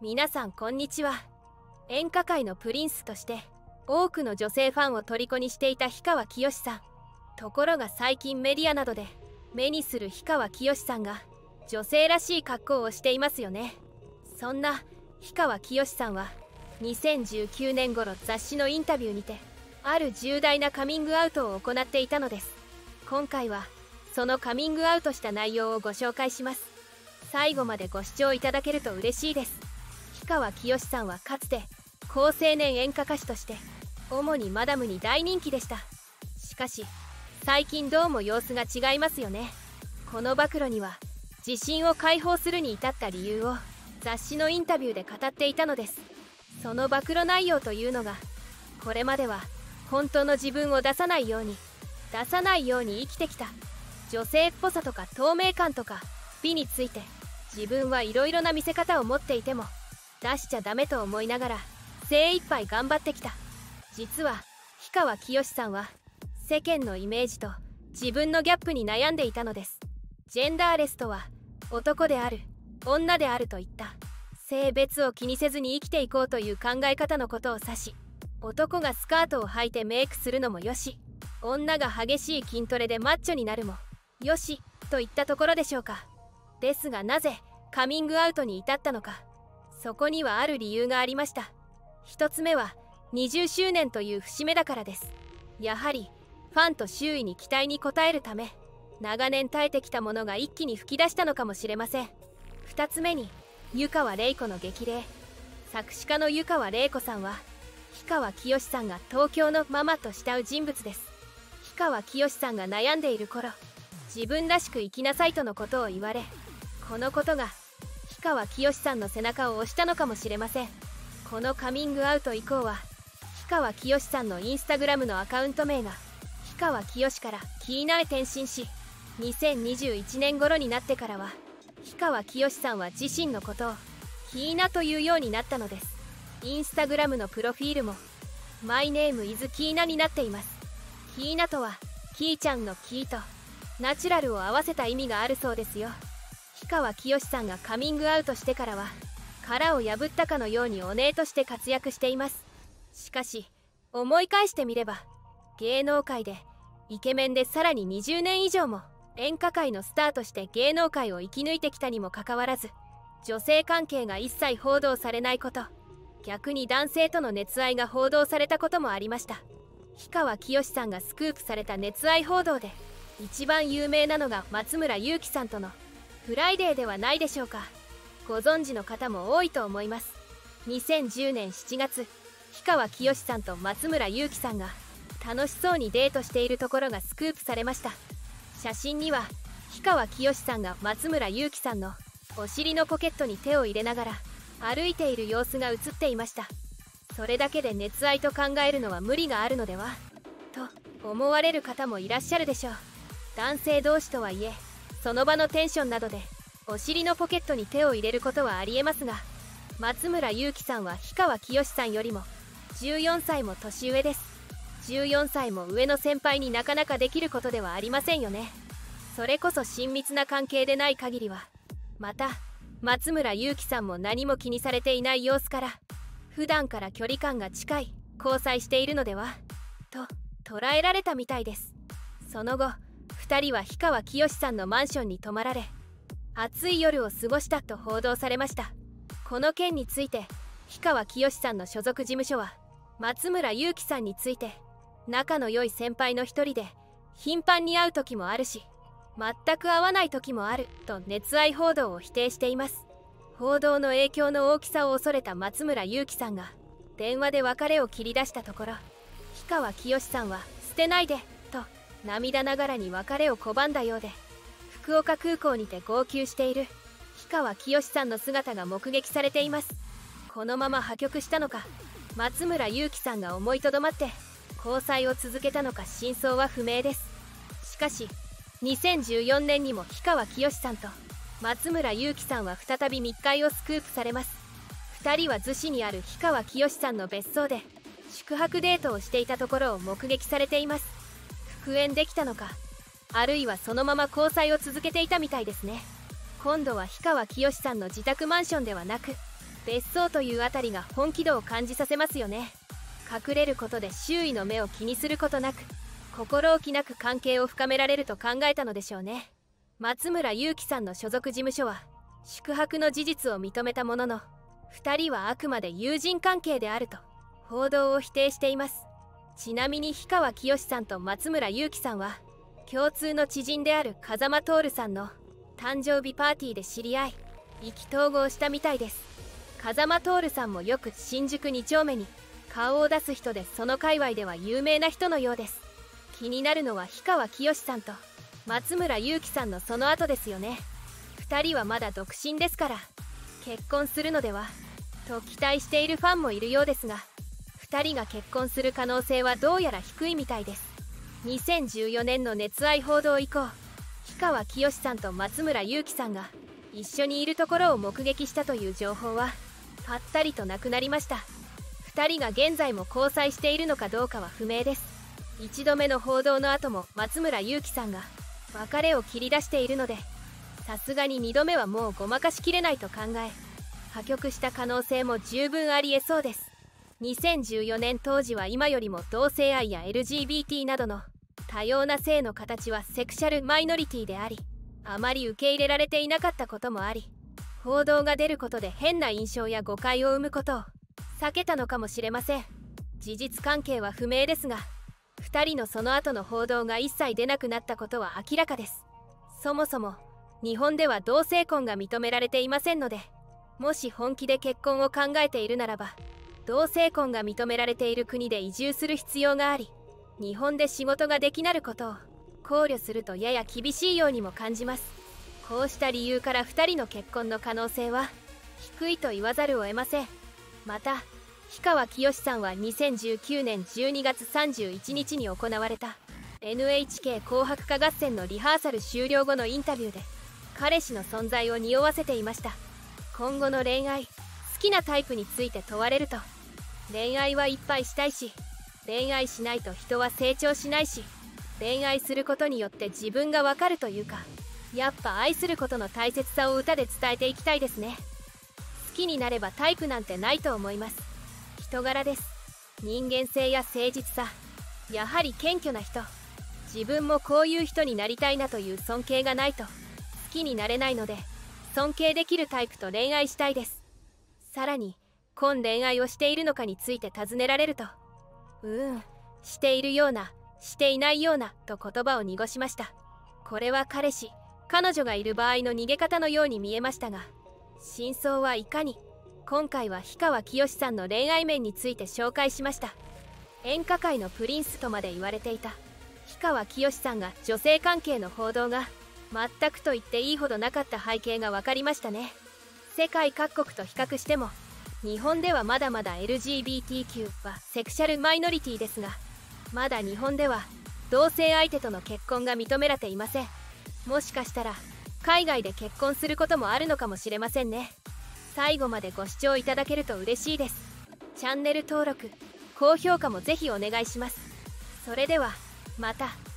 皆さんこんにちは。演歌界のプリンスとして多くの女性ファンを虜にしていた氷川きよしさん。ところが最近メディアなどで目にする氷川きよしさんが女性らしい格好をしていますよね。そんな氷川きよしさんは2019年頃雑誌のインタビューにてある重大なカミングアウトを行っていたのです。今回はそのカミングアウトした内容をご紹介します。最後までご視聴いただけると嬉しいです。川きよしさんはかつて高青年演歌歌手として主にマダムに大人気でした。しかし最近どうも様子が違いますよね。この暴露には自信を解放するに至った理由を雑誌のインタビューで語っていたのです。その暴露内容というのがこれまでは本当の自分を出さないように出さないように生きてきた女性っぽさとか透明感とか美について自分はいろいろな見せ方を持っていても出しちゃダメと思いながら精一杯頑張ってきた。実は氷川きよしさんは世間のイメージと自分のギャップに悩んでいたのです。ジェンダーレスとは男である女であるといった。性別を気にせずに生きていこうという考え方のことを指し男がスカートを履いてメイクするのもよし女が激しい筋トレでマッチョになるもよしといったところでしょうか。ですがなぜカミングアウトに至ったのか。そこにはある理由がありました。一つ目は20周年という節目だからです。やはりファンと周囲に期待に応えるため長年耐えてきたものが一気に噴き出したのかもしれません。2つ目に湯川玲子の激励。作詞家の湯川玲子さんは氷川きよしさんが東京のママと慕う人物です。氷川きよしさんが悩んでいる頃自分らしく生きなさいとのことを言われこのことが氷川きよしさんの背中を押したのかもしれません。このカミングアウト以降は氷川きよしさんのインスタグラムのアカウント名が氷川きよしからキーナへ転身し2021年頃になってからは氷川きよしさんは自身のことをキーナというようになったのです。インスタグラムのプロフィールもマイネームイズキーナになっています。キーナとはキーちゃんのキーとナチュラルを合わせた意味があるそうですよ。川きよしさんがカミングアウトしてからは殻を破ったかのようにお姉として活躍しています。しかし思い返してみれば芸能界でイケメンでさらに20年以上も演歌界のスターとして芸能界を生き抜いてきたにもかかわらず女性関係が一切報道されないこと逆に男性との熱愛が報道されたこともありました。氷川きよしさんがスクープされた熱愛報道で一番有名なのが松村雄基さんとの「フライデー」ではないでしょうか。ご存知の方も多いと思います。2010年7月氷川きよしさんと松村雄基さんが楽しそうにデートしているところがスクープされました。写真には氷川きよしさんが松村雄樹さんのお尻のポケットに手を入れながら歩いている様子が映っていました。それだけで熱愛と考えるのは無理があるのでは？と思われる方もいらっしゃるでしょう。男性同士とはいえその場のテンションなどでお尻のポケットに手を入れることはありえますが松村雄樹さんは氷川きよしさんよりも14歳も年上です。14歳も上の先輩になかなかできることではありませんよね。それこそ親密な関係でない限りはまた松村雄樹さんも何も気にされていない様子から普段から距離感が近い交際しているのではと捉えられたみたいです。その後2人は氷川きよしさんのマンションに泊まられ暑い夜を過ごしたと報道されました。この件について氷川きよしさんの所属事務所は松村雄樹さんについて仲の良い先輩の一人で頻繁に会う時もあるし全く会わない時もあると熱愛報道を否定しています。報道の影響の大きさを恐れた松村雄樹さんが電話で別れを切り出したところ氷川きよしさんは「捨てないで」涙ながらに別れを拒んだようで福岡空港にて号泣している氷川きよしさんの姿が目撃されています。このまま破局したのか松村雄樹さんが思いとどまって交際を続けたのか真相は不明です。しかし2014年にも氷川きよしさんと松村雄樹さんは再び密会をスクープされます。2人は逗子にある氷川きよしさんの別荘で宿泊デートをしていたところを目撃されています。復縁できたのか。あるいはそのまま交際を続けていたみたいですね。今度は氷川きよしさんの自宅マンションではなく別荘というあたりが本気度を感じさせますよね。隠れることで周囲の目を気にすることなく心置きなく関係を深められると考えたのでしょうね。松村祐樹さんの所属事務所は宿泊の事実を認めたものの2人はあくまで友人関係であると報道を否定しています。ちなみに氷川きよしさんと松村祐樹さんは共通の知人である風間徹さんの誕生日パーティーで知り合い意気投合したみたいです。風間徹さんもよく新宿2丁目に顔を出す人でその界隈では有名な人のようです。気になるのは氷川きよしさんと松村祐樹さんのその後ですよね。2人はまだ独身ですから結婚するのではと期待しているファンもいるようですが2人が結婚する可能性はどうやら低いみたいです。2014年の熱愛報道以降氷川きよしさんと松村祐樹さんが一緒にいるところを目撃したという情報はぱったりとなくなりました。2人が現在も交際しているのかどうかは不明です。1度目の報道の後も松村祐樹さんが別れを切り出しているのでさすがに2度目はもうごまかしきれないと考え破局した可能性も十分ありえそうです。2014年当時は今よりも同性愛や LGBT などの多様な性の形はセクシャルマイノリティでありあまり受け入れられていなかったこともあり報道が出ることで変な印象や誤解を生むことを避けたのかもしれません。事実関係は不明ですが2人のその後の報道が一切出なくなったことは明らかです。そもそも日本では同性婚が認められていませんのでもし本気で結婚を考えているならば同性婚が認められている国で移住する必要があり日本で仕事ができなることを考慮するとやや厳しいようにも感じます。こうした理由から2人の結婚の可能性は低いと言わざるを得ません。また氷川きよしさんは2019年12月31日に行われた NHK 紅白歌合戦のリハーサル終了後のインタビューで彼氏の存在を匂わせていました。今後の恋愛好きなタイプについて問われると恋愛はいっぱいしたいし恋愛しないと人は成長しないし恋愛することによって自分がわかるというかやっぱ愛することの大切さを歌で伝えていきたいですね。好きになればタイプなんてないと思います。人柄です。人間性や誠実さ。やはり謙虚な人。自分もこういう人になりたいなという尊敬がないと好きになれないので尊敬できるタイプと恋愛したいです。さらに今恋愛をしているのかについて尋ねられるとうんしているようなしていないようなと言葉を濁しました。これは彼氏彼女がいる場合の逃げ方のように見えましたが真相はいかに今回は氷川きよしさんの恋愛面について紹介しました。演歌界のプリンスとまで言われていた。氷川きよしさんが女性関係の報道が全くと言っていいほどなかった背景が分かりましたね。世界各国と比較しても日本ではまだまだ LGBTQ はセクシャルマイノリティですがまだ日本では同性相手との結婚が認められていません。もしかしたら海外で結婚することもあるのかもしれませんね。最後までご視聴いただけると嬉しいです。チャンネル登録高評価もぜひお願いします。それではまた。